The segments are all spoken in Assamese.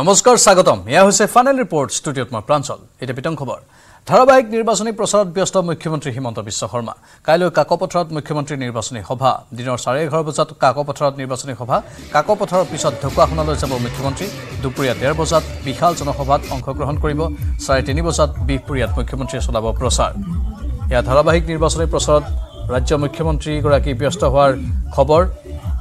নমস্কাৰ স্বাগতম। এয়া হৈছে ফাইনেল ৰিপৰ্ট ষ্টুডিঅ'ত মই প্ৰাঞ্চল। এতিয়া বিতং খবৰ। ধাৰাবাহিক নিৰ্বাচনী প্ৰচাৰত ব্যস্ত মুখ্যমন্ত্ৰী হিমন্ত বিশ্ব শৰ্মা। কাইলৈ কাকপথাৰত মুখ্যমন্ত্ৰীৰ নিৰ্বাচনী সভা। দিনৰ চাৰে এঘাৰ বজাত কাকপথাৰত নিৰ্বাচনী সভা। কাকপথাৰৰ পিছত ঢকুৱাখনালৈ যাব মুখ্যমন্ত্ৰী। দুপৰীয়া ডেৰ বজাত বিশাল জনসভাত অংশগ্ৰহণ কৰিব। চাৰে তিনি বজাত বিহপুৰীয়াত মুখ্যমন্ত্ৰীয়ে চলাব প্ৰচাৰ। এয়া ধাৰাবাহিক নিৰ্বাচনী প্ৰচাৰত ৰাজ্য মুখ্যমন্ত্ৰীগৰাকী ব্যস্ত হোৱাৰ খবৰ।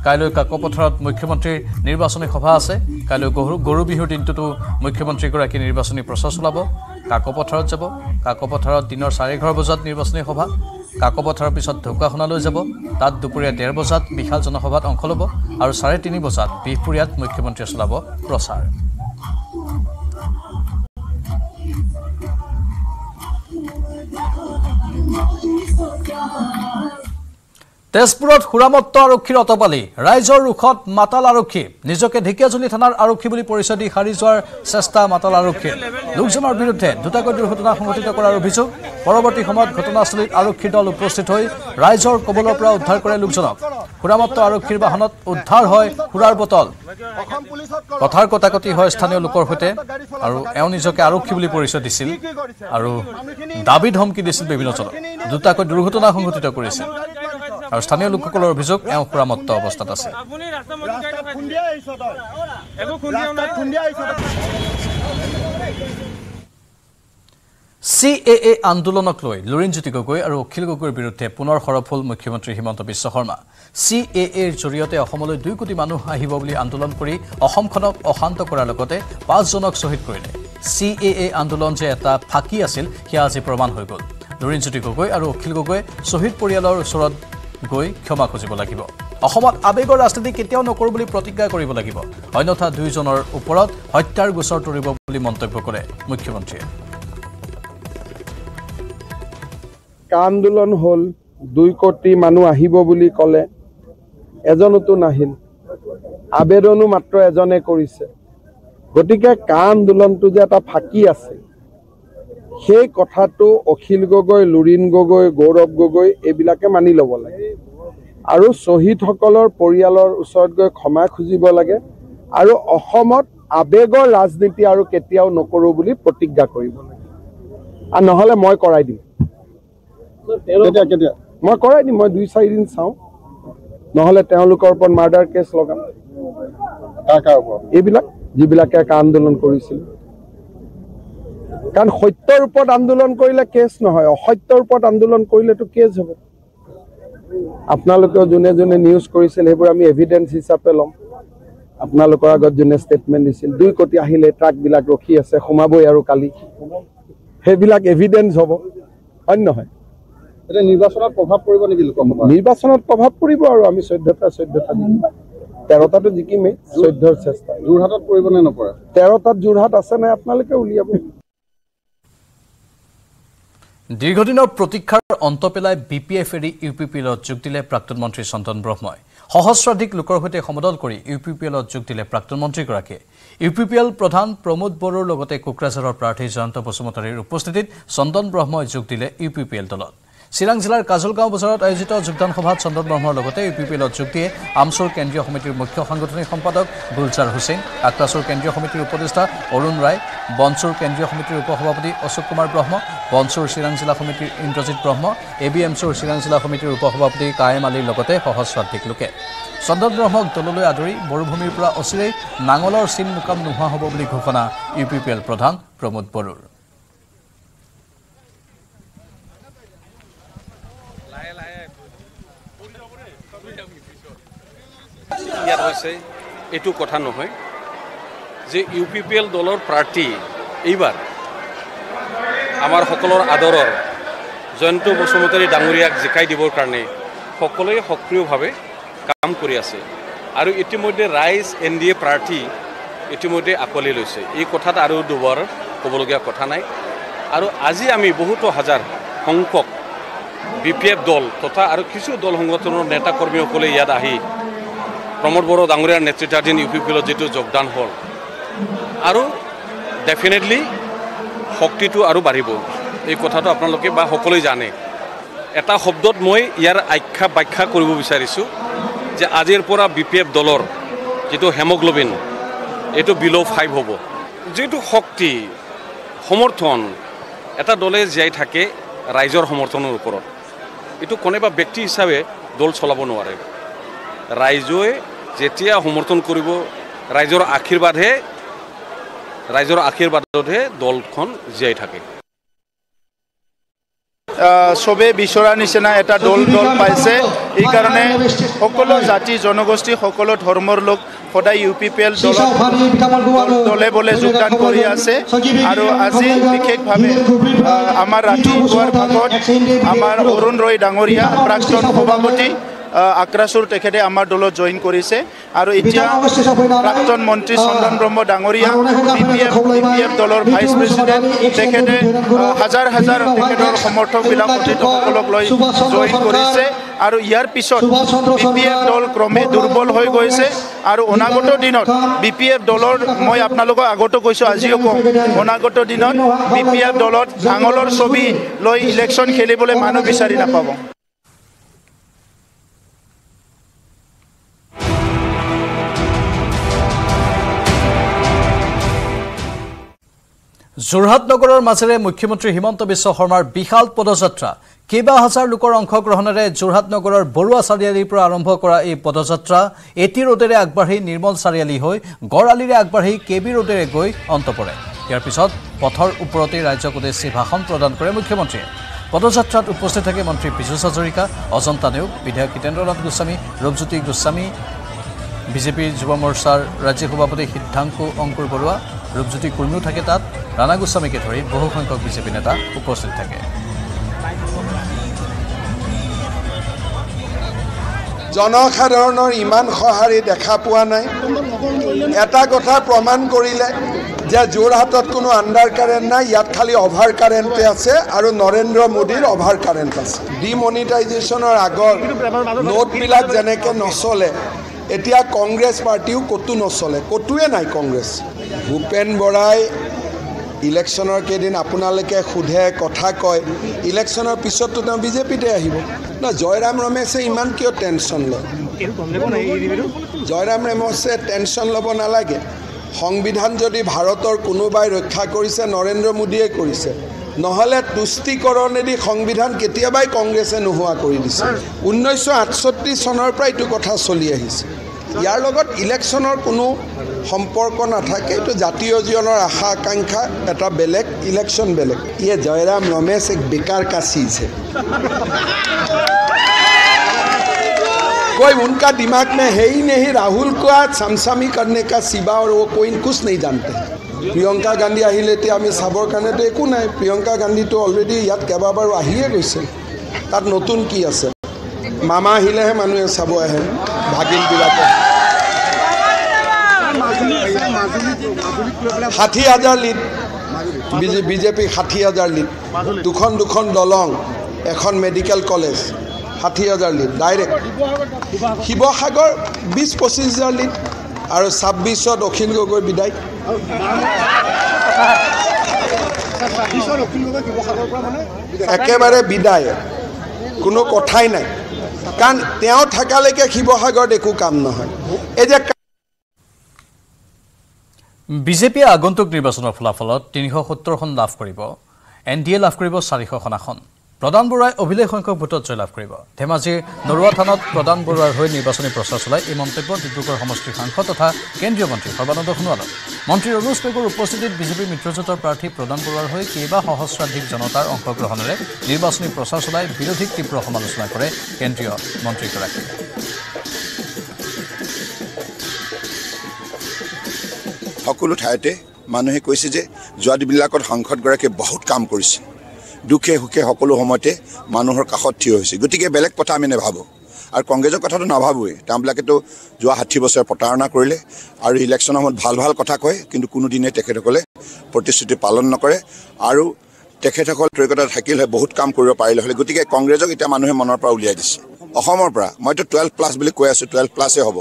কাইলৈ কাকপথাৰত মুখ্যমন্ত্ৰীৰ নিৰ্বাচনী সভা আছে। কাইলৈ গৰু গৰু বিহুৰ দিনটোতো মুখ্যমন্ত্ৰীগৰাকী নিৰ্বাচনী প্ৰচাৰ চলাব। কাকপথাৰত যাব। কাকপথাৰত দিনৰ চাৰে এঘাৰ বজাত নিৰ্বাচনী সভা। কাকপথাৰৰ পিছত ঢকুৱাখনালৈ যাব। তাত দুপৰীয়া ডেৰ বজাত বিশাল জনসভাত অংশ ল'ব আৰু চাৰে তিনি বজাত বিহপুৰীয়াত মুখ্যমন্ত্ৰীয়ে চলাব প্ৰচাৰ। তেজপুৰত সুৰামত্ত আৰক্ষীৰ অতপালি ৰাইজৰ ৰোষত মাতাল আৰক্ষী নিজকে ঢেকীয়াজুলি থানাৰ আৰক্ষী বুলি পৰিচয় দি সাৰি যোৱাৰ চেষ্টা মাতাল আৰক্ষীৰ। লোকজনৰ বিৰুদ্ধে দুটাকৈ দুৰ্ঘটনা সংঘটিত কৰাৰ অভিযোগ। পৰৱৰ্তী সময়ত ঘটনাস্থলীত আৰক্ষীৰ দল উপস্থিত হৈ ৰাইজৰ কবলৰ পৰা উদ্ধাৰ কৰে লোকজনক। সুৰামত্ত আৰক্ষীৰ বাহনত উদ্ধাৰ হয় সুৰাৰ বটল। কথাৰ কটাকটি হয় স্থানীয় লোকৰ সৈতে আৰু এওঁ নিজকে আৰক্ষী বুলি পৰিচয় দিছিল আৰু দাবী ধমকি দিছিল বিভিন্নজনক দুটাকৈ দুৰ্ঘটনা সংঘটিত কৰিছিল। আৰু স্থানীয় লোকসকলৰ অভিযোগ এওঁ সুৰামত্ত অৱস্থাত আছে। চি এ এ আন্দোলনক লৈ লুৰিণজ্যোতি গগৈ আৰু অখিল গগৈৰ বিৰুদ্ধে পুনৰ সৰব হ'ল মুখ্যমন্ত্ৰী হিমন্ত বিশ্ব শৰ্মা। চি এ এৰ জৰিয়তে অসমলৈ দুই কোটি মানুহ আহিব বুলি আন্দোলন কৰি অসমখনক অশান্ত কৰাৰ লগতে পাঁচজনক শ্বহীদ কৰিলে। চি এ এ আন্দোলন যে এটা ফাঁকি আছিল সেয়া আজি প্ৰমাণ হৈ গ'ল। লুৰিণজ্যোতি গগৈ আৰু অখিল গগৈয়ে শ্বহীদ পৰিয়ালৰ ওচৰত গৈ ক্ষমা খুজিব লাগিব। অসমত আৱেগৰ ৰাজনীতি কেতিয়াও নকৰোঁ বুলি প্ৰতিজ্ঞা কৰিব লাগিব। অন্যথা দুয়োজনৰ ওপৰত হত্যাৰ গোচৰ তৰিব বুলি মন্তব্য কৰে মুখ্যমন্ত্ৰীয়ে। আন্দোলন হ'ল দুই কোটি মানুহ আহিব বুলি ক'লে এজনোতো নাহিল। আবেদনো মাত্ৰ এজনে কৰিছে। গতিকে কা আন্দোলনটো যে এটা ফাঁকি আছে সেই কথাটো অখিল গগৈ লুৰিণ গগৈ গৌৰৱ গগৈ এইবিলাকে মানি ল'ব লাগে। আৰু শ্বহীদসকলৰ পৰিয়ালৰ ওচৰত গৈ ক্ষমা খুজিব লাগে আৰু অসমত আৱেগৰ ৰাজনীতি আৰু কেতিয়াও নকৰোঁ বুলি প্ৰতিজ্ঞা কৰিব লাগে। আৰু নহ'লে মই কৰাই দিম। মই কৰাই দিম মই দুই চাৰিদিন চাওঁ। নহ'লে তেওঁলোকৰ ওপৰত মাৰ্ডাৰ কেছ লগাম। এইবিলাক যিবিলাকে কা আন্দোলন কৰিছিল। কাৰণ সত্যৰ ওপৰত আন্দোলন কৰিলে কেছ নহয় অসত্যৰ ওপৰত আন্দোলন কৰিলেতো কেছ হ'ব। আপোনালোকেও যোনে যোনে নিউজ কৰিছিল সেইবোৰ আমি এভিডেঞ্চ হিচাপে ল'ম। আপোনালোকৰ আগত যোনে ষ্টেটমেণ্ট দিছিল দুই কোটি আহিলে ট্ৰাকবিলাক ৰখি আছে সোমাবই আৰু কালি। সেইবিলাক এভিডেঞ্চ হ'ব হয় নহয়? নিৰ্বাচনত প্ৰভাৱ পৰিব নেকি নিৰ্বাচনত প্ৰভাৱ পৰিব আৰু আমি চৈধ্যটা চৈধ্যটা তেৰটাতো জিকিমেই চৈধ্যৰ চেষ্টা। যোৰহাটত পৰিব নে নপৰে? তেৰটাত যোৰহাট আছে নাই আপোনালোকে উলিয়াব? দীৰ্ঘদিনৰ প্ৰতীক্ষাৰ অন্ত পেলাই বি পি এফ এৰি ইউ পি পি এলত যোগ দিলে প্ৰাক্তন মন্ত্ৰী চন্দন ব্ৰহ্মই। সহস্ৰাধিক লোকৰ সৈতে সমদল কৰি ইউ পি পি এলত যোগ দিলে প্ৰাক্তন মন্ত্ৰীগৰাকীয়ে। ইউ পি পি এল প্ৰধান প্ৰমোদ বড়োৰ লগতে কোকৰাঝাৰৰ প্ৰাৰ্থী জয়ন্ত বসুমতাৰীৰ উপস্থিতিত চন্দন ব্ৰহ্মই যোগ দিলে ইউ পি পি এল দলত। চিৰাং জিলাৰ কাজলগাঁও বজাৰত আয়োজিত যোগদান সভাত চন্দন ব্ৰহ্মৰ লগতে ইউ পি পি এলত যোগ দিয়ে আমচুৰ কেন্দ্ৰীয় সমিতিৰ মুখ্য সাংগঠনিক সম্পাদক গুলজাৰ হুছেইন আক্ৰাচুৰ কেন্দ্ৰীয় সমিতিৰ উপদেষ্টা অৰুণ ৰায় বনচুৰ কেন্দ্ৰীয় সমিতিৰ উপ সভাপতি অশোক কুমাৰ ব্ৰহ্ম বনচুৰ চিৰাং জিলা সমিতিৰ ইন্দ্ৰজিৎ ব্ৰহ্ম এ বি এমচুৰ চিৰাং জিলা সমিতিৰ উপ সভাপতি কায়েম আলীৰ লগতে সহস্ৰাধিক লোকে। চন্দন ব্ৰহ্মক দললৈ আদৰি মৰুভূমিৰ পৰা অচিৰেই নাঙলৰ চিন মুকাম নোহোৱা হ'ব বুলি ঘোষণা ইউ পি পি এল প্ৰধান প্ৰমোদ বড়োৰ ইয়াত হৈছে এইটো কথা নহয় যে ইউ পি পি এল দলৰ প্ৰাৰ্থী এইবাৰ আমাৰ সকলৰ আদৰৰ জয়ন্ত বসুমতাৰী ডাঙৰীয়াক জিকাই দিবৰ কাৰণে সকলোৱে সক্ৰিয়ভাৱে কাম কৰি আছে আৰু ইতিমধ্যে ৰাইজ এন ডি এ প্ৰাৰ্থী ইতিমধ্যে আঁকোৱালি লৈছে। এই কথাত আৰু দুবাৰ ক'বলগীয়া কথা নাই। আৰু আজি আমি বহুতো হাজাৰ সংখ্যক বি পি এফ দল তথা আৰু কিছু দল সংগঠনৰ নেতা কৰ্মীসকলে ইয়াত আহি প্ৰমোদ বড়ো ডাঙৰীয়াৰ নেতৃত্বাধীন ইউ পি পি এলত যিটো যোগদান হ'ল। আৰু ডেফিনেটলি শক্তিটো আৰু বাঢ়িব। এই কথাটো আপোনালোকে বা সকলোৱে জানে। এটা শব্দত মই ইয়াৰ আখ্যা ব্যাখ্যা কৰিব বিচাৰিছোঁ যে আজিৰ পৰা বি পি এফ দলৰ যিটো হেমগ্ল'বিন এইটো বিল' ফাইভ হ'ব। যিটো শক্তি সমৰ্থন এটা দলে জীয়াই থাকে ৰাইজৰ সমৰ্থনৰ ওপৰত। এইটো কোনোবা ব্যক্তি হিচাপে দল চলাব নোৱাৰে। ৰাইজে যেতিয়া সমৰ্থন কৰিব ৰাইজৰ আশীৰ্বাদহে ৰাইজৰ আশীৰ্বাদতহে দলখন জীয়াই থাকে। চবেই বিচৰা নিচিনা এটা দল দল পাইছে। এইকাৰণে সকলো জাতি জনগোষ্ঠী সকলো ধৰ্মৰ লোক সদায় ইউ পি পি এল দলত দলে বলে যোগদান কৰি আছে। আৰু আজি বিশেষভাৱে আমাৰ ৰাতিপুৱাৰ ভাগত আমাৰ অৰুণ ৰয় ডাঙৰীয়া প্ৰাক্তন সভাপতি আক্ৰাসুৰ তেখেতে আমাৰ দলত জইন কৰিছে। আৰু এতিয়া প্ৰাক্তন মন্ত্ৰী চন্দন ব্ৰহ্ম ডাঙৰীয়া B P F B P F দলৰ ভাইচ প্ৰেচিডেণ্ট তেখেতে হাজাৰ হাজাৰ তেখেতৰ সমৰ্থকবিলাক অতিথিসকলক লৈ জইন কৰিছে। আৰু ইয়াৰ পিছত বি পি এফ দল ক্ৰমে দুৰ্বল হৈ গৈছে। আৰু অনাগত দিনত বি পি এফ দলৰ মই আপোনালোকক আগতো কৈছোঁ আজিও কওঁ অনাগত দিনত বি পি এফ দলত আঙুলৰ ছবি লৈ ইলেকশ্যন খেলিবলৈ মানুহ বিচাৰি নাপাব। যোৰহাট নগৰৰ মাজেৰে মুখ্যমন্ত্ৰী হিমন্ত বিশ্ব শৰ্মাৰ বিশাল পদযাত্ৰা। কেইবা হাজাৰ লোকৰ অংশগ্ৰহণেৰে যোৰহাট নগৰৰ বৰুৱা চাৰিআলিৰ পৰা আৰম্ভ কৰা এই পদযাত্ৰা এটি ৰোডেৰে আগবাঢ়ি নিৰ্মল চাৰিআলি হৈ গড় আলিৰে আগবাঢ়ি কে বি ৰোডেৰে গৈ অন্ত পৰে। ইয়াৰ পিছত পথৰ ওপৰতেই ৰাজ্যক উদ্দেশ্যি ভাষণ প্ৰদান কৰে মুখ্যমন্ত্ৰীয়ে। পদযাত্ৰাত উপস্থিত থাকে মন্ত্ৰী পীযুষ হাজৰিকা অজন্তা নেওগ বিধায়ক হিতেন্দ্ৰনাথ গোস্বামী ৰূপজ্যোতি গোস্বামী বিজেপিৰ যুৱ মৰ্চাৰ ৰাজ্যিক সভাপতি সিদ্ধাংকু অংকুৰ বৰুৱা ৰূপজ্যোতি কুৰ্মীও থাকে তাত। ৰাণা গোস্বামীকে ধৰি বহুসংখ্যক বিজেপি নেতা উপস্থিত থাকে। জনসাধাৰণৰ ইমান সঁহাৰি দেখা পোৱা নাই। এটা কথা প্ৰমাণ কৰিলে যে যোৰহাটত কোনো আণ্ডাৰ কাৰেণ্ট নাই ইয়াত খালি অভাৰ কাৰেণ্টে আছে আৰু নৰেন্দ্ৰ মোদীৰ অভাৰ কাৰেণ্ট আছে। ডিমনিটাইজেশ্যনৰ আগৰ নোটবিলাক যেনেকৈ নচলে এতিয়া কংগ্ৰেছ পাৰ্টিও ক'তো নচলে ক'তোৱে নাই কংগ্ৰেছ। ভূপেন বৰাই ইলেকশ্যনৰ কেইদিন আপোনালোকে সোধে কথা কয় ইলেকশ্যনৰ পিছততো তেওঁ বিজেপিতে আহিব। ন জয়ৰাম ৰমেশে ইমান কিয় টেনশ্যন লয়? জয়ৰাম ৰমেশে টেনশ্যন ল'ব নালাগে। সংবিধান যদি ভাৰতৰ কোনোবাই ৰক্ষা কৰিছে নৰেন্দ্ৰ মোদীয়ে কৰিছে নহ'লে তুষ্টিকৰণেদি সংবিধান কেতিয়াবাই কংগ্ৰেছে নোহোৱা কৰি দিছে। ঊনৈছশ আঠষষ্ঠি চনৰ পৰা এইটো কথা চলি আহিছে। ইয়াৰ লগত ইলেকশ্যনৰ কোনো সম্পৰ্ক নাথাকে এইটো জাতীয় জীৱনৰ আশা আকাংক্ষা এটা বেলেগ ইলেকশ্যন বেলেগ। ইয়ে জয়ৰাম ৰমেশ এক বেকাৰ কাচিছে কৈ উনকা দিমাগ মে হেৰি নেহি ৰাহুল কোৱা চামচামি কাৰণে কা চিবা আৰু কৈ কুচ নেই জানতে। প্ৰিয়ংকা গান্ধী আহিলে এতিয়া আমি চাবৰ কাৰণেতো একো নাই। প্ৰিয়ংকা গান্ধীটো অলৰেডি ইয়াত কেইবাবাৰো আহিয়ে গৈছে। তাত নতুন কি আছে? মামা আহিলেহে মানুহে চাব আহে। ভাগিনবিলাকে ষাঠি হাজাৰ বিজে বিজেপি ষাঠি হাজাৰ লিড। দুখন দুখন দলং এখন মেডিকেল কলেজ ষাঠি হাজাৰ লিড ডাইৰেক্ট। শিৱসাগৰ বিছ পঁচিছ হাজাৰ লিড আৰু ছাব্বিছত অখিল গগৈ বিদায়। একেবাৰে বিদায়। কোনো কথাই নাই। কাৰণ তেওঁ থকালৈকে শিৱসাগৰত একো কাম নহয়। এই যে বিজেপিয়ে আগন্তুক নিৰ্বাচনৰ ফলাফলত তিনিশ সত্তৰখন লাভ কৰিব এন ডি এ লাভ কৰিব চাৰিশখন আসন। প্ৰদান বৰুৱাই অভিলেখ সংখ্যক ভোটত জয়লাভ কৰিব। ধেমাজিৰ নৰোৱা থানত প্ৰদান বৰুৱাৰ হৈ নিৰ্বাচনী প্ৰচাৰ চলাই এই মন্তব্য ডিব্ৰুগড় সমষ্টিৰ সাংসদ তথা কেন্দ্ৰীয় মন্ত্ৰী সৰ্বানন্দ সোণোৱালৰ মন্ত্ৰী অনুজ পেগুৰ উপস্থিতিত বিজেপিৰ মিত্ৰজোঁটৰ প্ৰাৰ্থী প্ৰদান বৰুৱাৰ হৈ কেইবা সহস্ৰাধিক জনতাৰ অংশগ্ৰহণেৰে নিৰ্বাচনী প্ৰচাৰ চলাই বিৰোধীক তীব্ৰ সমালোচনা কৰে কেন্দ্ৰীয় মন্ত্ৰীগৰাকীয়ে। সকলো ঠাইতে মানুহে কৈছে যে যোৱা দিনবিলাকত সাংসদগৰাকীয়ে বহুত কাম কৰিছে। দুখে সুখে সকলো সময়তে মানুহৰ কাষত থিয় হৈছে। গতিকে বেলেগ কথা আমি নাভাবোঁ। আৰু কংগ্ৰেছৰ কথাটো নাভাবোঁৱেই। তেওঁবিলাকেতো যোৱা ষাঠি বছৰ প্ৰতাৰণা কৰিলে আৰু ইলেকশ্যনৰ সময়ত ভাল ভাল কথা কয় কিন্তু কোনোদিনে তেখেতসকলে প্ৰতিশ্ৰুতি পালন নকৰে আৰু তেখেতসকল ত্ৰৈকতা থাকিলে বহুত কাম কৰিব পাৰিলে হ'লে। গতিকে কংগ্ৰেছক এতিয়া মানুহে মনৰ পৰা উলিয়াই দিছে। অসমৰ পৰা মইতো টুৱেল্ভ প্লাছ বুলি কৈ আছোঁ টুৱেল্ভ প্লাছেই হ'ব।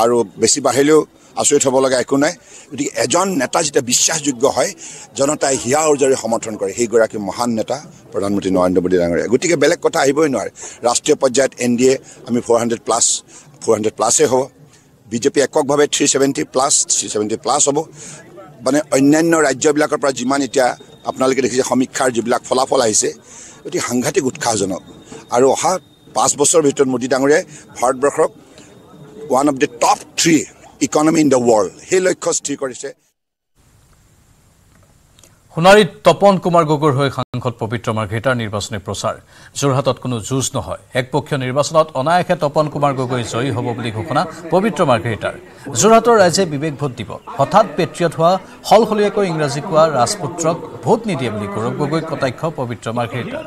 আৰু বেছি বাঢ়িলেও আচৰিত হ'ব লগা একো নাই। গতিকে এজন নেতা যেতিয়া বিশ্বাসযোগ্য হয় জনতাই হিয়া উৰ্জৰে সমৰ্থন কৰে। সেইগৰাকী মহান নেতা প্ৰধানমন্ত্ৰী নৰেন্দ্ৰ মোদী ডাঙৰীয়া। গতিকে বেলেগ কথা আহিবই নোৱাৰে। ৰাষ্ট্ৰীয় পৰ্যায়ত এন ডি এ আমি four hundred plus four hundred প্লাছেই হ'ব। BJP এককভাৱে three seventy plus three seventy plus হ'ব। মানে অন্যান্য ৰাজ্যবিলাকৰ পৰা যিমান এতিয়া আপোনালোকে দেখিছে সমীক্ষাৰ যিবিলাক ফলাফল আহিছে অতি সাংঘাতিক উৎসাহজনক। আৰু অহা পাঁচ বছৰৰ ভিতৰত মোদী ডাঙৰীয়াই ভাৰতবৰ্ষক one of the top three economy in the world সেই লক্ষ্য স্থিৰ কৰিছে। সোণাৰীত তপন কুমাৰ গগৈৰ হৈ সাংসদ পবিত্ৰ মাৰ্ঘেৰিটাৰ নিৰ্বাচনী প্ৰচাৰ। যোৰহাটত কোনো যুঁজ নহয়। একপক্ষীয় নিৰ্বাচনত অনায়াসে তপন কুমাৰ গগৈ জয়ী হ'ব বুলি ঘোষণা পবিত্ৰ মাৰ্ঘেৰিটাৰ যোৰহাটৰ ৰাইজে বিবেক ভোট দিব। হঠাৎ পেট্ৰিয়ট হোৱা সলসলীয়াকৈ ইংৰাজী কোৱা ৰাজপুত্ৰক ভোট নিদিয়ে বুলি গৌৰৱ গগৈক কটাক্ষ পবিত্ৰ মাৰ্ঘেৰিটাৰ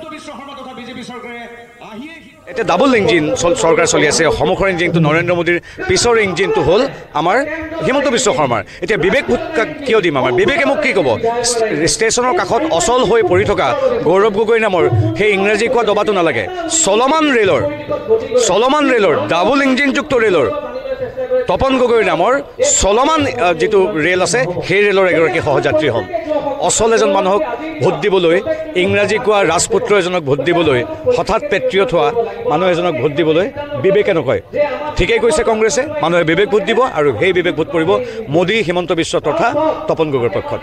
এতিয়া ডাবল ইঞ্জিন চৰকাৰ চলি আছে সন্মুখৰ ইঞ্জিনটো নৰেন্দ্ৰ মোদীৰ পিছৰ ইঞ্জিনটো হ'ল আমাৰ হিমন্ত বিশ্ব শৰ্মাৰ। এতিয়া বিবেক ভোট কা- কিয় দিম আমাৰ? বিবেকে মোক কি ক'ব? ষ্ট- ষ্টেচনৰ কাষত অচল হৈ পৰি থকা গৌৰৱ গগৈ নামৰ সেই ইংৰাজী কোৱা দবাটো নালাগে। চলমান ৰেলৰ চলমান ৰেলৰ ডাবল ইঞ্জিনযুক্ত ৰেলৰ তপন গগৈ নামৰ চলমান যিটো ৰেল আছে সেই ৰেলৰ এগৰাকী সহযাত্ৰী হ'ম। অচল এজন মানুহক ভোট দিবলৈ ইংৰাজী কোৱা ৰাজপুত্ৰ এজনক ভোট দিবলৈ হঠাৎ পেট্ৰিয়ট হোৱা মানুহ এজনক ভোট দিবলৈ বিবেকে নকয়। ঠিকেই কৈছে কংগ্ৰেছে মানুহে বিবেক ভোট দিব আৰু সেই বিবেক ভোট পৰিব মোদী হিমন্ত বিশ্ব তথা তপন গগৈৰ পক্ষত।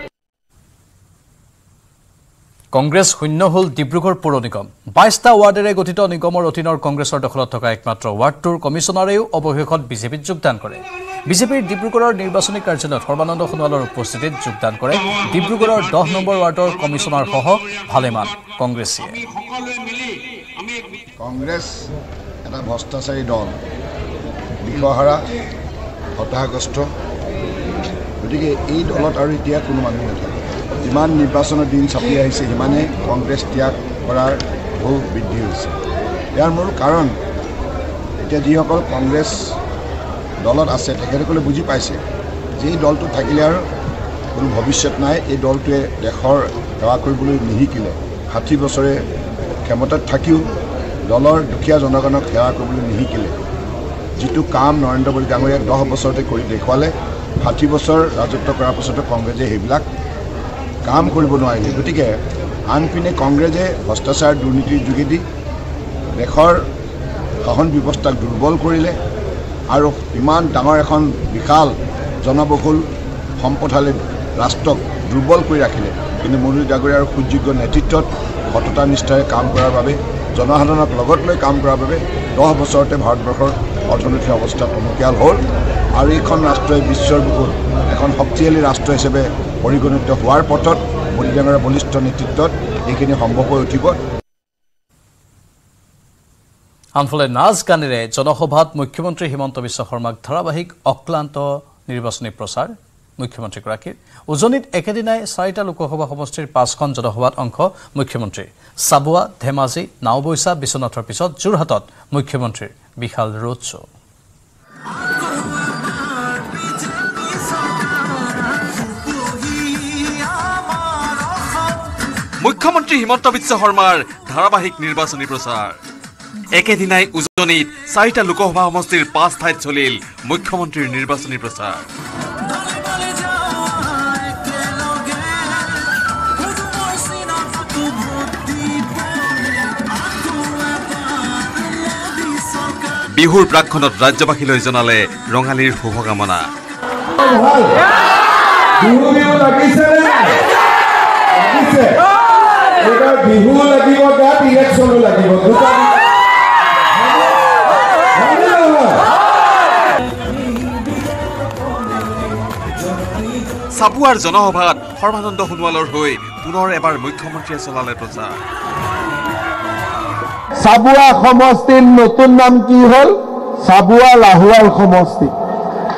কংগ্ৰেছ শূন্য হ'ল ডিব্ৰুগড় পৌৰ নিগম। বাইছটা ৱাৰ্ডেৰে গঠিত নিগমৰ অধীনৰ কংগ্ৰেছৰ দখলত থকা একমাত্ৰ ৱাৰ্ডটোৰ কমিশ্যনাৰেও অৱশেষত বিজেপিত যোগদান কৰে। বিজেপিৰ ডিব্ৰুগড়ৰ নিৰ্বাচনী কাৰ্যালয়ত সৰ্বানন্দ সোণোৱালৰ উপস্থিতিত যোগদান কৰে ডিব্ৰুগড়ৰ দহ নম্বৰ ৱাৰ্ডৰ কমিশ্যনাৰসহ ভালেমান কংগ্ৰেছীয়ে। কংগ্ৰেছ এটা ভ্ৰষ্টাচাৰী দল দিশহাৰা হতাশাগ্ৰস্ত। গতিকে এই দলত আৰু এতিয়া কোনো মানুহ নাথাকে। যিমান নিৰ্বাচনৰ দিন চাপি আহিছে সিমানে কংগ্ৰেছ ত্যাগ কৰাৰ ঢৌ বৃদ্ধি হৈছে। ইয়াৰ মূল কাৰণ এতিয়া যিসকল কংগ্ৰেছ দলত আছে তেখেতসকলে বুজি পাইছে যে এই দলটো থাকিলে আৰু কোনো ভৱিষ্যত নাই। এই দলটোৱে দেশৰ সেৱা কৰিবলৈ নিশিকিলে। ষাঠি বছৰে ক্ষমতাত থাকিও দলৰ দুখীয়া জনগণক সেৱা কৰিবলৈ নিশিকিলে। যিটো কাম নৰেন্দ্ৰ মোদী ডাঙৰীয়াই দহ বছৰতে কৰি দেখুৱালে ষাঠি বছৰ ৰাজত্ব কৰাৰ পাছতো কংগ্ৰেছে সেইবিলাক কাম কৰিব নোৱাৰিলে। গতিকে আনপিনে কংগ্ৰেছে ভ্ৰষ্টাচাৰ দুৰ্নীতিৰ যোগেদি দেশৰ শাসন ব্যৱস্থাক দুৰ্বল কৰিলে আৰু ইমান ডাঙৰ এখন বিশাল জনবহুল সম্পদশালী ৰাষ্ট্ৰক দুৰ্বল কৰি ৰাখিলে। কিন্তু মোদী ডাঙৰীয়াৰ সুযোগ্য নেতৃত্বত সততা নিষ্ঠাৰে কাম কৰাৰ বাবে জনসাধাৰণক লগত লৈ কাম কৰাৰ বাবে দহ বছৰতে ভাৰতবৰ্ষৰ অৰ্থনৈতিক অৱস্থা টনকিয়াল হ'ল। আৰু এইখন ৰাষ্ট্ৰই বিশ্বৰ বুকুত এখন শক্তিশালী ৰাষ্ট্ৰ হিচাপে পৰিগণিত হোৱাৰ পথত ডাঙৰীয়াৰ বলিষ্ঠ নেতৃত্বত এইখিনি সম্ভৱ হৈ উঠিব। আনফালে নাচ গানেৰে জনসভাত মুখ্যমন্ত্ৰী হিমন্ত বিশ্ব শৰ্মাক ধাৰাবাহিক অক্লান্ত নিৰ্বাচনী প্ৰচাৰ। মুখ্যমন্ত্ৰীগৰাকীৰ উজনিত একেদিনাই চাৰিটা লোকসভা সমষ্টিৰ পাঁচখন জনসভাত অংশ মুখ্যমন্ত্ৰীৰ চাবুৱা ধেমাজি নাওবৈচা বিশ্বনাথৰ পিছত যোৰহাটত মুখ্যমন্ত্ৰীৰ বিশাল ৰোড শ্ব' মুখ্যমন্ত্ৰী হিমন্ত বিশ্ব শৰ্মাৰ ধাৰাবাহিক নিৰ্বাচনী প্ৰচাৰ। একেদিনাই উজনিত চাৰিটা লোকসভা সমষ্টিৰ পাঁচ ঠাইত চলিল মুখ্যমন্ত্ৰীৰ নিৰ্বাচনী প্ৰচাৰ। বিহুৰ প্ৰাকখনত ৰাজ্যবাসীলৈ জনালে ৰঙালীৰ শুভকামনা? লাগিছে এইবাৰ বিহু লাগিব গাত ইলেকশ্যনো লাগিব। দুটা? চাবুৱাৰ জনসভাত সৰ্বানন্দ সোণোৱালৰ হৈ পুনৰ এবাৰ মুখ্যমন্ত্ৰীয়ে চলালে প্ৰচাৰ। চাবুৱা সমষ্টিৰ নতুন নাম কি হ'ল? চাবুৱা লাহোৱাল সমষ্টি।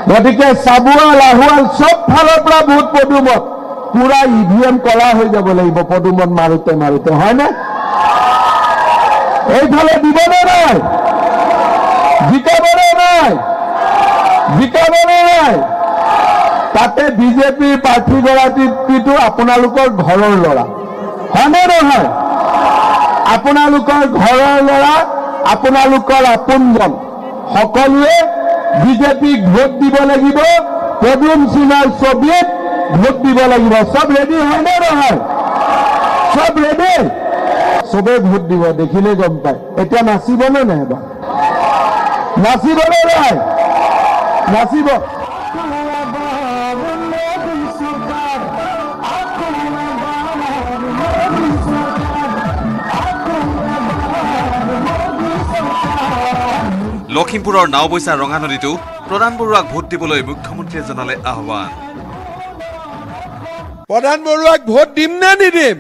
গতিকে চাবুৱা লাহোৱাল চব ফালৰ পৰা ভোট পদুমত। পুৰা ই ভি এম কলা হৈ যাব লাগিব পদুমত মাৰোতে মাৰোতে হয়নে? এইফালে দিবনে নাই? জিকাবনে নাই? জিকাবনে নাই? তাতে বিজেপিৰ প্ৰাৰ্থীগৰাকীটো আপোনালোকৰ ঘৰৰ ল'ৰা। হয়নে নহয়? আপোনালোকৰ ঘৰৰ ল'ৰা আপোনালোকৰ আপোনজন। সকলোৱে বিজেপিক ভোট দিব লাগিব। পদুম সিঙৰ ছবিত ভোট দিব লাগিব চব ৰেডি হয়নে নহয় চব ৰেডি চবে ভোট দিব দেখিলে গম পায় এতিয়া নাচিবনে নাই এবাৰ নাচিবনে নাই নাচিব লখিমপুৰৰ নাওবৈচা ৰঙা নদীতো প্ৰধান বৰুৱাক ভোট দিবলৈ মুখ্যমন্ত্ৰীয়ে জনালে আহ্বান। প্ৰধান বৰুৱাক ভোট দিম নে নিদিম?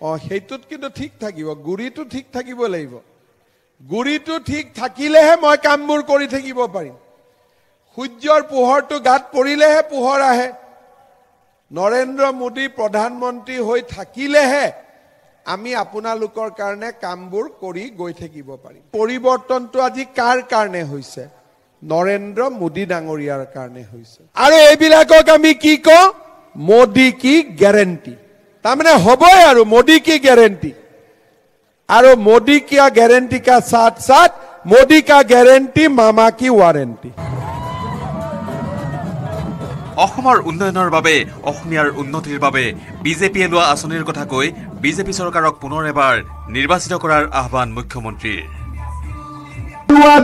অ সেইটোত কিন্তু ঠিক থাকিব গুৰিটো ঠিক থাকিব লাগিব। গুৰিটো ঠিক থাকিলেহে মই কামবোৰ কৰি থাকিব পাৰিম। সূৰ্যৰ পোহৰটো গাত পৰিলেহে পোহৰ আহে। নৰেন্দ্ৰ মোদী প্ৰধানমন্ত্ৰী হৈ থাকিলেহে আমি আপোনালোকৰ কাৰণে কামবোৰ কৰি গৈ থাকিব পাৰিম। পৰিৱৰ্তনটো আজি কাৰ কাৰণে হৈছে? নৰেন্দ্ৰ মোদী ডাঙৰীয়াৰ কাৰণে হৈছে। আৰু এইবিলাকক আমি কি কওঁ? মোদী কি গেৰেণ্টি তাৰমানে হ'বই আৰু মোদী কি গেৰেণ্টি আৰু মোদী কিয়া গেৰেণ্টি কা সাথ সাথ মোদী কা গেৰেণ্টি মামা কি ৱাৰেণ্টি অসমৰ উন্নয়নৰ বাবে অসমীয়াৰ উন্নতিৰ বাবে বিজেপিয়ে লোৱা আঁচনিৰ কথা কৈ বিজেপি চৰকাৰক পুনৰ এবাৰ নিৰ্বাচিত কৰাৰ আহ্বান মুখ্যমন্ত্ৰীৰ।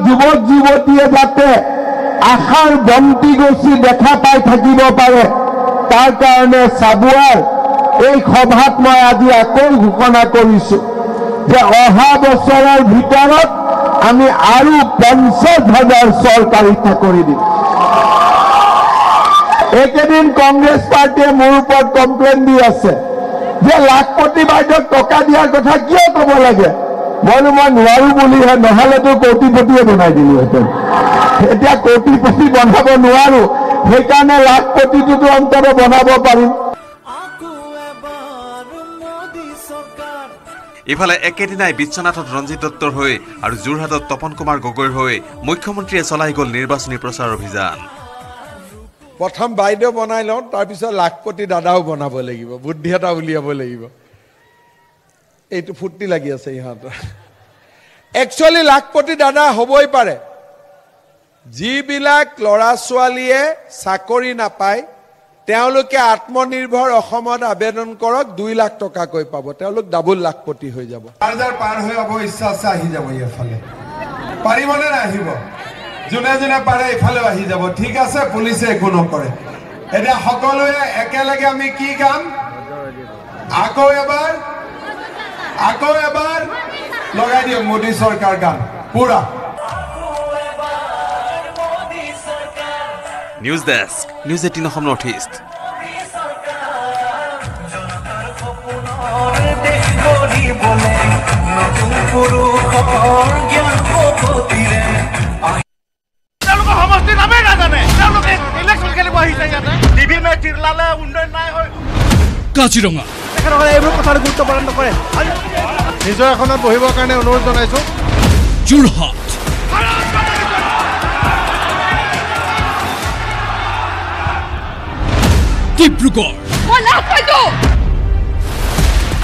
যুৱক যুৱতীয়ে যাতে আশাৰ বন্তি গছি দেখা পাই থাকিব পাৰে। তাৰ কাৰণে চাবুৱাৰ এই সভাত মই আজি আকৌ ঘোষণা কৰিছো যে অহা বছৰৰ ভিতৰত আমি আৰু পঞ্চাছ হাজাৰ চৰকাৰী চাকৰি দিম। এইকেইদিন কংগ্ৰেছ পাৰ্টীয়ে মোৰ ওপৰত কমপ্লেইন দি আছে যে লাখপতি বাইদেউক টকা দিয়াৰ কথা কিয় ক'ব লাগে? মইনো মই নোৱাৰো বুলিহে নহ'লেতো কৌটিপতিয়ে বনাই দিলোহেঁতেন। এতিয়া কৌটিপতি বনাব নোৱাৰো। সেইকাৰণে লাখপতিটোতো অন্তত বনাব পাৰিম। ইফালে একেদিনাই বিশ্বনাথত ৰঞ্জিত দত্তৰ হৈ আৰু যোৰহাটত তপন কুমাৰ গগৈৰ হৈ মুখ্যমন্ত্ৰীয়ে চলাই গ'ল নিৰ্বাচনী প্ৰচাৰ অভিযান। প্ৰথম বাইদেউ বনাই লওঁ তাৰপিছত লাখপতি দাদাও বনাব লাগিব বুদ্ধি এটা উলিয়াব লাগিব। এইটো ফূৰ্তি লাগি আছে ইহঁতৰ। একচুৱেলি লাখপতি দাদা হ'বই পাৰে। যিবিলাক ল'ৰা ছোৱালীয়ে চাকৰি নাপায় তেওঁলোকে আত্মনিৰ্ভৰ অসমত আবেদন কৰক দুই লাখ টকাকৈ পাব। তেওঁলোক ডাবুল লাখপতি হৈ যাব। পাৰ হৈ ইচ্ছা আছে আহি যাব এইফালে পাৰিবনে নাহিব যোনে যোনে পাৰে এইফালেও আহি যাব। ঠিক আছে পুলিচে একো নকৰে। এতিয়া সকলোৱে একেলগে আমি কি গাম আকৌ এবাৰ আকৌ এবাৰ লগাই দিয়ক মোদী চৰকাৰ গান পুৰা। News desk news eighteen Assam north east তেওঁলোকৰ সমষ্টিৰ নামেই নাজানে। তেওঁলোকে ইলেকশ্যন খেলিব আহিছে ইয়াতে? টিভি চিৰলালে উন্নয়ন নাই হৈ কাজিৰঙা। তেখেতসকলে এইবোৰ কথাটো গুৰুত্ব প্ৰদান নকৰে। নিজৰ এখনত বহিবৰ কাৰণে অনুৰোধ জনাইছো। যোৰহাট। ডিব্ৰুগড়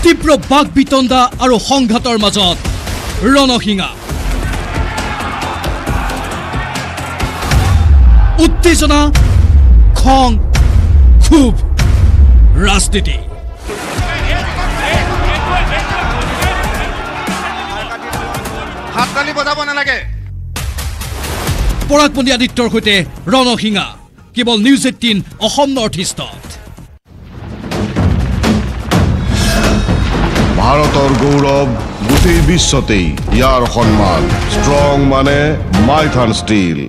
তীব্ৰ বাক বিতণ্ডা আৰু সংঘাতৰ মাজত ৰণসিঙা উত্তেজনা খং ক্ষোভ ৰাজনীতি। হাত তালি বজাব নালাগে। পৰাগমণি আদিত্যৰ সৈতে ৰণসিঙা কেৱল নিউজ এইটিন অসম নৰ্থ ইষ্টত। ভাৰতৰ গৌৰৱ গোটেই বিশ্বতেই ইয়াৰ সন্মান ষ্ট্ৰং মানে মাইথান ষ্টীল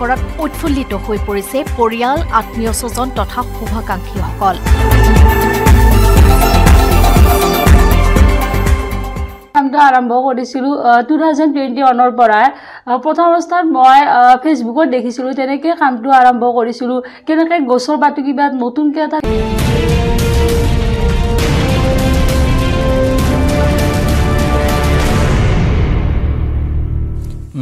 কৰাত উৎফুল্লিত হৈ পৰিছে পৰিয়াল আত্মীয় স্বজন তথা শুভাকাংক্ষীসকল। কামটো আৰম্ভ কৰিছিলোঁ টু থাউজেণ্ড টুৱেণ্টি ওৱানৰ পৰাই। প্ৰথম অৱস্থাত মই ফেচবুকত দেখিছিলোঁ তেনেকৈ কামটো আৰম্ভ কৰিছিলোঁ। কেনেকৈ গছৰ বাটো কিবা নতুনকৈ এটা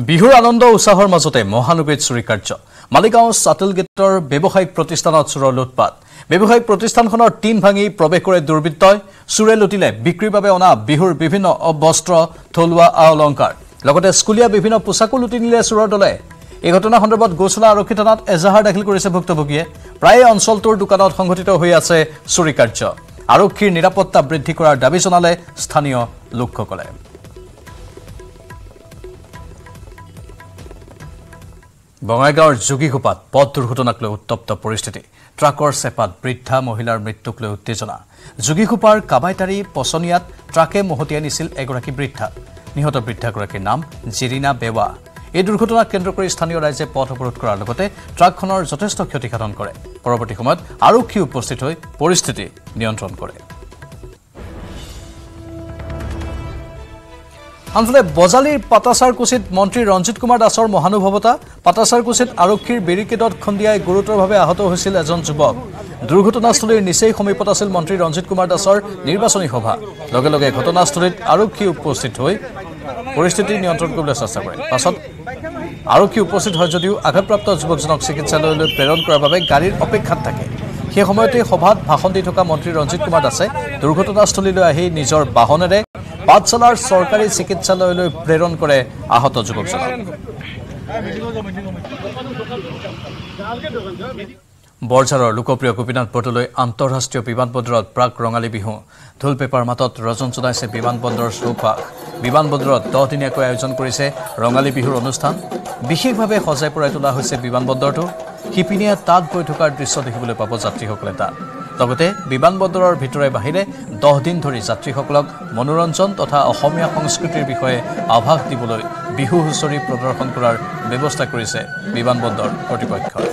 বিহুৰ আনন্দ উৎসাহৰ মাজতে মহানগৰীত চুৰি কাৰ্য। মালিগাঁও চাটেল গেটৰ ব্যৱসায়িক প্ৰতিষ্ঠানত চোৰৰ লুটপাত ব্যৱসায়িক প্ৰতিষ্ঠানখনৰ টিন ভাঙি প্ৰৱেশ কৰে দুৰ্বৃত্তই। চোৰে লুটিলে বিক্ৰীৰ বাবে অনা বিহুৰ বিভিন্ন বস্ত্ৰ থলুৱা আ অলংকাৰ লগতে স্কুলীয়া বিভিন্ন পোছাকো লুটি নিলে চোৰৰ দলে। এই ঘটনা সন্দৰ্ভত গৌচলা আৰক্ষী থানাত এজাহাৰ দাখিল কৰিছে ভুক্তভোগীয়ে। প্ৰায়ে অঞ্চলটোৰ দোকানত সংঘটিত হৈ আছে চুৰি কাৰ্য। আৰক্ষীৰ নিৰাপত্তা বৃদ্ধি কৰাৰ দাবী জনালে স্থানীয় লোকসকলে। বঙাইগাঁৱৰ যোগীঘোপাত পথ দুৰ্ঘটনাক লৈ উত্তপ্ত পৰিস্থিতি। ট্ৰাকৰ চেপাত বৃদ্ধা মহিলাৰ মৃত্যুক লৈ উত্তেজনা। যোগীঘোপাৰ কাবাইতাৰী পচনীয়াত ট্ৰাকে মহতিয়াই নিছিল এগৰাকী বৃদ্ধা। নিহত বৃদ্ধাগৰাকীৰ নাম জেৰিনা বেৱা। এই দুৰ্ঘটনাক কেন্দ্ৰ কৰি স্থানীয় ৰাইজে পথ অৱৰোধ কৰাৰ লগতে ট্ৰাকখনৰ যথেষ্ট ক্ষতিসাধন কৰে। পৰৱৰ্তী সময়ত আৰক্ষী উপস্থিত হৈ পৰিস্থিতি নিয়ন্ত্ৰণ কৰে। আনফালে বজালীৰ পাটাচাৰকুচিত মন্ত্ৰী ৰঞ্জিত কুমাৰ দাসৰ মহানুভৱতা পাটাচাৰকুচিত আৰক্ষীৰ বেৰিকেডত খুন্দিয়াই গুৰুতৰভাৱে আহত হৈছিল এজন যুৱক। দুৰ্ঘটনাস্থলীৰ নিচেই সমীপত আছিল মন্ত্ৰী ৰঞ্জিত কুমাৰ দাসৰ নিৰ্বাচনী সভা। লগে লগে ঘটনাস্থলীত আৰক্ষী উপস্থিত হৈ পৰিস্থিতি নিয়ন্ত্ৰণ কৰিবলৈ চেষ্টা কৰে। পাছত আৰক্ষী উপস্থিত হয় যদিও আঘাতপ্ৰাপ্ত যুৱকজনক চিকিৎসালয়লৈ প্ৰেৰণ কৰাৰ বাবে গাড়ীৰ অপেক্ষাত থাকে। সেই সময়তে সভাত ভাষণ দি থকা মন্ত্ৰী ৰঞ্জিত কুমাৰ দাসে দুৰ্ঘটনাস্থলীলৈ আহি নিজৰ বাহনেৰে পাঠশালাৰ চৰকাৰী চিকিৎসালয়লৈ প্ৰেৰণ কৰে আহত যুৱকজনক। বৰঝাৰৰ লোকপ্ৰিয় গোপীনাথ বৰদলৈ আন্তঃৰাষ্ট্ৰীয় বিমানবন্দৰত প্ৰাক ৰঙালী বিহু। ঢোল পেপাৰ মাতত ৰজন জনাইছে বিমানবন্দৰৰ চৌপাশ। বিমানবন্দৰত দহদিনীয়াকৈ আয়োজন কৰিছে ৰঙালী বিহুৰ অনুষ্ঠান। বিশেষভাৱে সজাই পৰাই তোলা হৈছে বিমানবন্দৰটো শিপিনীয়ে তাঁত বৈ থকাৰ দৃশ্য দেখিবলৈ পাব যাত্ৰীসকলে তাত। লগতে বিমানবন্দৰৰ ভিতৰে বাহিৰে দহ দিন ধৰি যাত্ৰীসকলক মনোৰঞ্জন তথা অসমীয়া সংস্কৃতিৰ বিষয়ে আভাস দিবলৈ বিহু হুঁচৰি প্ৰদৰ্শন কৰাৰ ব্যৱস্থা কৰিছে বিমানবন্দৰ কৰ্তৃপক্ষই।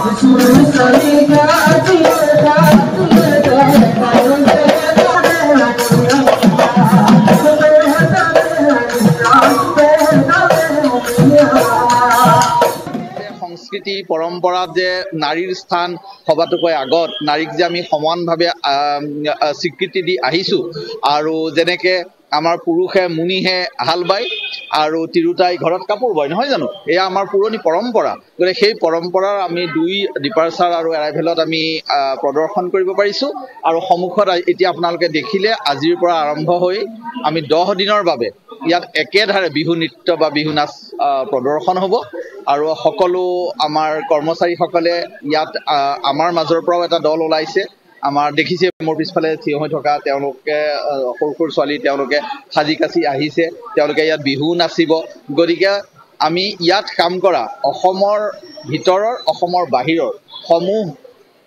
সংস্কৃতি পৰম্পৰাত যে নাৰীৰ স্থান সবাতোকৈ আগত নাৰীক যে আমি সমানভাৱে স্বীকৃতি দি আহিছোঁ। আৰু যেনেকে আমাৰ পুৰুষে মুনিহে হাল বায় আৰু তিৰোতাই ঘৰত কাপোৰ বয় নহয় জানো? এয়া আমাৰ পুৰণি পৰম্পৰা। গতিকে সেই পৰম্পৰাৰ আমি দুই ডিপাৰ্চাৰ আৰু এৰাইভেলত আমি প্ৰদৰ্শন কৰিব পাৰিছোঁ। আৰু সন্মুখত এতিয়া আপোনালোকে দেখিলে আজিৰ পৰা আৰম্ভ হৈ আমি দহ দিনৰ বাবে ইয়াত একেধাৰে বিহু নৃত্য বা বিহু নাচ প্ৰদৰ্শন হ'ব। আৰু সকলো আমাৰ কৰ্মচাৰীসকলে ইয়াত আমাৰ মাজৰ পৰাও এটা দল ওলাইছে। আমাৰ দেখিছে মোৰ পিছফালে থিয় হৈ থকা তেওঁলোকে সৰু সৰু ছোৱালী তেওঁলোকে সাজি কাচি আহিছে। তেওঁলোকে ইয়াত বিহু নাচিব। গতিকে আমি ইয়াত কাম কৰা অসমৰ ভিতৰৰ অসমৰ বাহিৰৰ সমূহ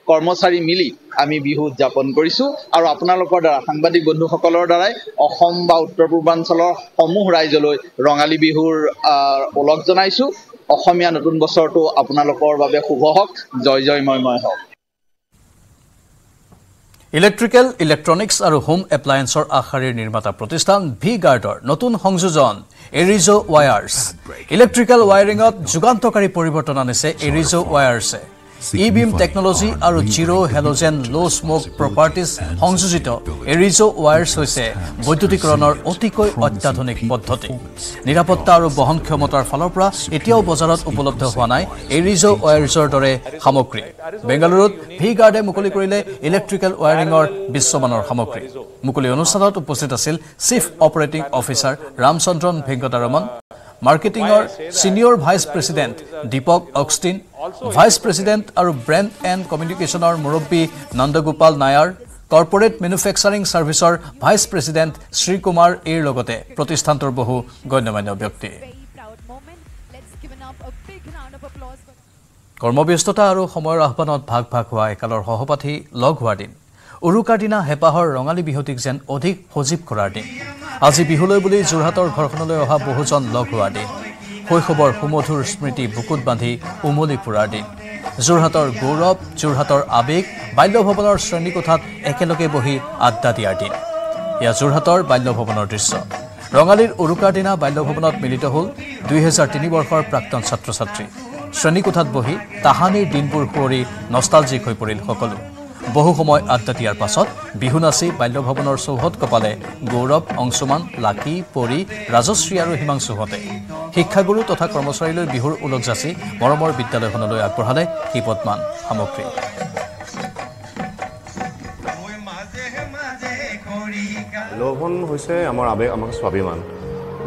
কৰ্মচাৰী মিলি আমি বিহু উদযাপন কৰিছোঁ। আৰু আপোনালোকৰ দ্বাৰা সাংবাদিক বন্ধুসকলৰ দ্বাৰাই অসম বা উত্তৰ পূৰ্বাঞ্চলৰ সমূহ ৰাইজলৈ ৰঙালী বিহুৰ ওলগ জনাইছোঁ। অসমীয়া নতুন বছৰটো আপোনালোকৰ বাবে শুভ হওক। জয় জয় ময় ময় হওক। ইলেক্ট্ৰিকেল ইলেক্ট্ৰনিক্স আৰু হোম এপ্লায়েন্সৰ আগশাৰীৰ নিৰ্মাতা প্ৰতিষ্ঠান ভি গাৰ্ডৰ নতুন সংযোজন এৰিজো ৱায়াৰ্ছ ইলেক্ট্ৰিকেল ৱায়াৰিঙত যুগান্তকাৰী পৰিৱৰ্তন আনিছে এৰিজো ৱায়াৰ্ছে ই বিম টেকনলজি আৰু zero' halogen low' smoke properties সংযোজিত এৰিজো ৱায়াৰ্ছ হৈছে বৈদ্যুতিকৰণৰ অতিকৈ অত্যাধুনিক পদ্ধতি। নিৰাপত্তা আৰু বহন ক্ষমতাৰ ফালৰ পৰা এতিয়াও বজাৰত উপলব্ধ হোৱা নাই এৰিজো ৱায়াৰ্ছৰ দৰে সামগ্ৰী। বেংগালুৰুত ভি গাৰ্ডে মুকলি কৰিলে ইলেক্ট্ৰিকেল ৱায়াৰিঙৰ বিশ্বমানৰ সামগ্ৰী। মুকলি অনুষ্ঠানত উপস্থিত আছিল chief operating officer Ramachandran Venkataraman মাৰ্কেটিঙৰ senior vice president Deepak Augustine vice president আৰু ব্ৰেণ্ড এণ্ড কমিউনিকেশ্যনৰ মুৰব্বী নন্দগোপাল নায়াৰ কৰ্পৰেট মেনুফেকচাৰিং ছাৰ্ভিচৰ ভাইচ প্ৰেছিডেণ্ট শ্ৰীকুমাৰ এৰ লগতে প্ৰতিষ্ঠানটোৰ বহু গণ্যমান্য ব্যক্তি। কৰ্মব্যস্ততা আৰু সময়ৰ আহ্বানত ভাগ ভাগ হোৱা একালৰ সহপাঠী লগ হোৱাৰ দিন। উৰুকাৰ দিনা হেঁপাহৰ ৰঙালী বিহুটিক যেন অধিক সজীৱ কৰাৰ দিন। আজি বিহুলৈ বুলি যোৰহাটৰ ঘৰখনলৈ অহা বহুজন লগ হোৱাৰ দিন। শৈশৱৰ সুমধুৰ স্মৃতি বুকুত বান্ধি উমলি ফুৰাৰ দিন। যোৰহাটৰ গৌৰৱ যোৰহাটৰ আৱেগ বাল্যভৱনৰ শ্ৰেণীকোঠাত একেলগে বহি আড্ডা দিয়াৰ দিন। এয়া যোৰহাটৰ বাল্যভৱনৰ দৃশ্য। ৰঙালীৰ উৰুকাৰ দিনা বাল্যভৱনত মিলিত হ'ল দুহেজাৰ তিনি বৰ্ষৰ প্ৰাক্তন ছাত্ৰ ছাত্ৰী শ্ৰেণীকোঠাত বহি তাহানিৰ দিনবোৰ সুঁৱৰি নষ্টালজিক হৈ পৰিল সকলো। বহু সময় আড্ডা দিয়াৰ পাছত বিহু নাচি বাল্যভৱনৰ চৌহদ কপালে গৌৰৱ অংশুমান লাকি পৰি ৰাজশ্ৰী আৰু হিমাংশুহঁতে শিক্ষাগুৰু তথা কৰ্মচাৰীলৈ বিহুৰ ওলগ যাচি মৰমৰ বিদ্যালয়খনলৈ আগবঢ়ালে কেইপদমান সামগ্ৰী। বাল্যভৱন হৈছে আমাৰ আৱেগ আমাৰ স্বাভিমান।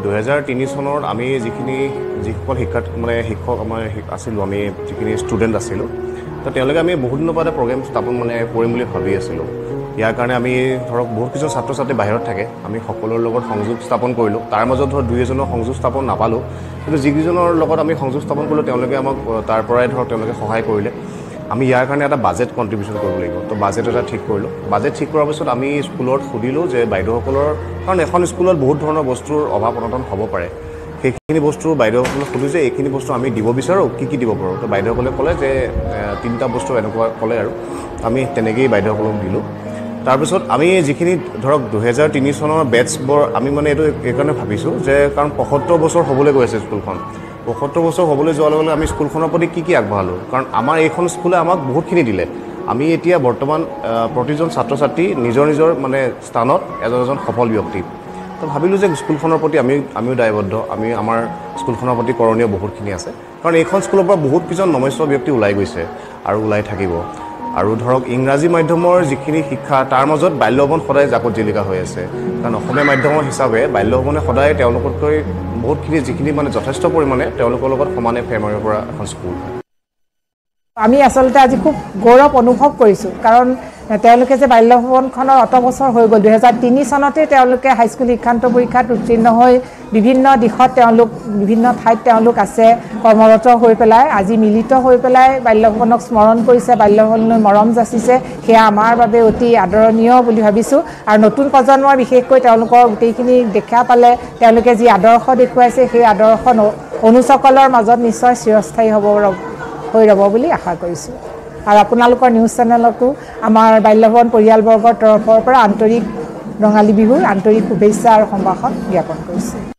দুহেজাৰ তিনি চনত আমি যিখিনি যিসকল শিক্ষাৰ্থী মানে শিক্ষক আমাৰ আছিলোঁ আমি যিখিনি ষ্টুডেণ্ট আছিলোঁ তো তেওঁলোকে আমি বহুত দিনৰ পৰা প্ৰগ্ৰেম স্থাপন মানে কৰিম বুলি ভাবি আছিলোঁ। ইয়াৰ কাৰণে আমি ধৰক বহুত কিছুমান ছাত্ৰ ছাত্ৰী বাহিৰত থাকে। আমি সকলোৰে লগত সংযোগ স্থাপন কৰিলোঁ। তাৰ মাজত ধৰক দুই এজনৰ সংযোগ স্থাপন নাপালোঁ। কিন্তু যিকেইজনৰ লগত আমি সংযোগ স্থাপন কৰিলোঁ তেওঁলোকে আমাক তাৰ পৰাই ধৰক তেওঁলোকে সহায় কৰিলে। আমি ইয়াৰ কাৰণে এটা বাজেট কণ্ট্ৰিবিউশ্যন কৰিব লাগিব। তো বাজেট এটা ঠিক কৰিলোঁ। বাজেট ঠিক কৰাৰ পিছত আমি স্কুলত সুধিলোঁ যে বাইদেউসকলৰ কাৰণ এখন স্কুলত বহুত ধৰণৰ বস্তুৰ অভাৱ অনটন হ'ব পাৰে। সেইখিনি বস্তু বাইদেউসকলক সুধোঁ যে এইখিনি বস্তু আমি দিব বিচাৰোঁ কি কি দিব পাৰোঁ? তো বাইদেউসকলে ক'লে যে তিনিটা বস্তু এনেকুৱা ক'লে আৰু। আমি তেনেকেই বাইদেউসকলক দিলোঁ। তাৰপিছত আমি যিখিনি ধৰক দুহেজাৰ তিনি চনৰ বেটছবোৰ আমি মানে এইটো এইকাৰণে ভাবিছোঁ যে কাৰণ পঁয়সত্তৰ বছৰ হ'বলৈ গৈ আছে স্কুলখন। পঁয়সত্তৰ বছৰ হ'বলৈ যোৱাৰ লগে লগে আমি স্কুলখনৰ প্ৰতি কি কি আগবঢ়ালোঁ? কাৰণ আমাৰ এইখন স্কুলে আমাক বহুতখিনি দিলে। আমি এতিয়া বৰ্তমান প্ৰতিজন ছাত্ৰ ছাত্ৰী নিজৰ নিজৰ মানে স্থানত এজন এজন সফল ব্যক্তি। তো ভাবিলোঁ যে স্কুলখনৰ প্ৰতি আমি আমিও দায়বদ্ধ। আমি আমাৰ স্কুলখনৰ প্ৰতি কৰণীয় বহুতখিনি আছে। কাৰণ এইখন স্কুলৰ পৰা বহুত কেইজন নমস্য ব্যক্তি ওলাই গৈছে আৰু ওলাই থাকিব। আৰু ধৰক ইংৰাজী মাধ্যমৰ যিখিনি শিক্ষা তাৰ মাজত বাল্যভৱন সদায় জাকত জিলিকা হৈ আছে। কাৰণ অসমীয়া মাধ্যমৰ হিচাপে বাল্যভৱনে সদায় তেওঁলোকতকৈ বহুতখিনি যিখিনি মানে যথেষ্ট পৰিমাণে তেওঁলোকৰ লগত সমানে ফেৰ মাৰিব পৰা এখন স্কুল। আমি আচলতে আজি খুব গৌৰৱ অনুভৱ কৰিছোঁ। কাৰণ তেওঁলোকে যে বাল্যভৱনখনৰ অত বছৰ হৈ গ'ল দুহেজাৰ তিনি চনতেই তেওঁলোকে হাইস্কুল শিক্ষান্ত পৰীক্ষাত উত্তীৰ্ণ হৈ বিভিন্ন দিশত তেওঁলোক বিভিন্ন ঠাইত তেওঁলোক আছে কৰ্মৰত হৈ পেলাই আজি মিলিত হৈ পেলাই বাল্যভৱনক স্মৰণ কৰিছে বাল্যভৱনলৈ মৰম যাচিছে সেয়া আমাৰ বাবে অতি আদৰণীয় বুলি ভাবিছোঁ। আৰু নতুন প্ৰজন্মৰ বিশেষকৈ তেওঁলোকৰ গোটেইখিনি দেখা পালে তেওঁলোকে যি আদৰ্শ দেখুৱাইছে সেই আদৰ্শ অনুচকলৰ মাজত নিশ্চয় চিৰস্থায়ী হ'ব হৈ ৰ'ব বুলি আশা কৰিছোঁ। আৰু আপোনালোকৰ নিউজ চেনেলতো আমাৰ বাল্যভৱন পৰিয়ালবৰ্গৰ তৰফৰ পৰা আন্তৰিক ৰঙালী বিহুৰ আন্তৰিক শুভেচ্ছা আৰু সম্ভাষণ জ্ঞাপন কৰিছোঁ।